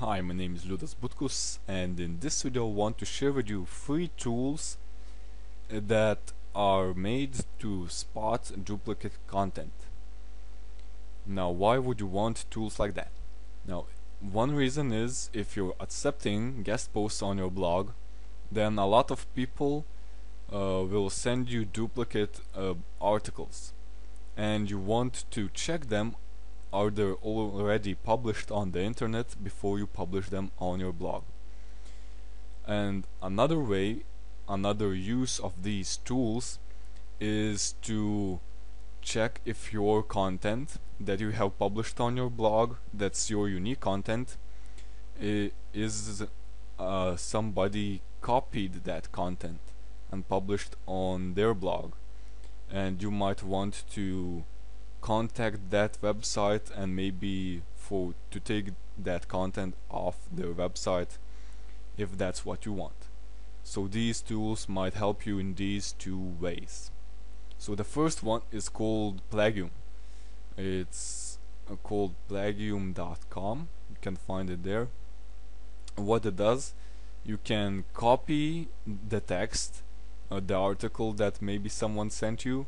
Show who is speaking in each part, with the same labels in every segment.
Speaker 1: Hi, my name is Liudas Butkus and in this video I want to share with you three tools that are made to spot duplicate content. Now why would you want tools like that? Now one reason is if you're accepting guest posts on your blog then a lot of people uh, will send you duplicate uh, articles and you want to check them are they already published on the internet before you publish them on your blog? And another way another use of these tools is to check if your content that you have published on your blog that's your unique content is uh, somebody copied that content and published on their blog. And you might want to contact that website and maybe for to take that content off their website if that's what you want. So these tools might help you in these two ways. So the first one is called Plagium. It's uh, called plagium.com you can find it there. What it does you can copy the text uh, the article that maybe someone sent you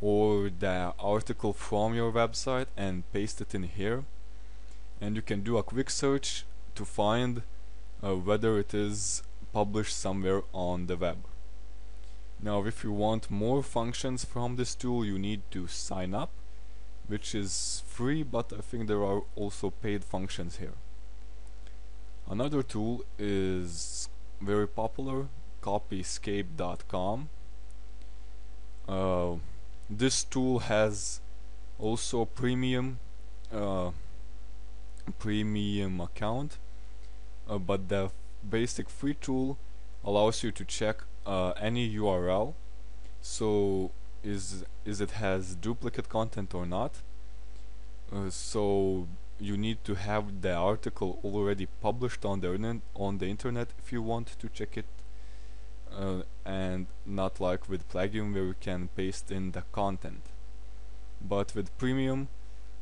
Speaker 1: or the article from your website and paste it in here. And you can do a quick search to find uh, whether it is published somewhere on the web. Now if you want more functions from this tool you need to sign up which is free but I think there are also paid functions here. Another tool is very popular copyscape.com uh, this tool has also a premium uh, premium account uh, but the basic free tool allows you to check uh, any URL so is is it has duplicate content or not? Uh, so you need to have the article already published on the on the internet if you want to check it not like with Plagium where you can paste in the content. But with premium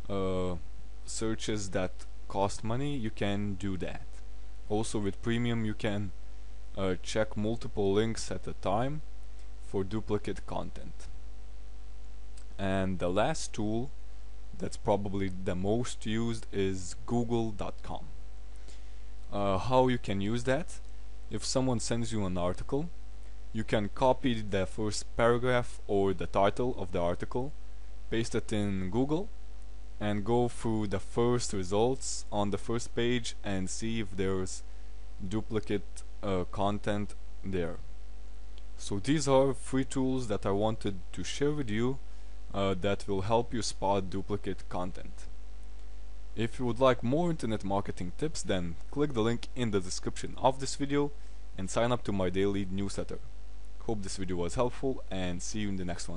Speaker 1: uh, searches that cost money you can do that. Also with premium you can uh, check multiple links at a time for duplicate content. And the last tool that's probably the most used is google.com uh, how you can use that? If someone sends you an article you can copy the first paragraph or the title of the article paste it in Google and go through the first results on the first page and see if there's duplicate uh, content there so these are free tools that I wanted to share with you uh, that will help you spot duplicate content if you would like more internet marketing tips then click the link in the description of this video and sign up to my daily newsletter. Hope this video was helpful and see you in the next one.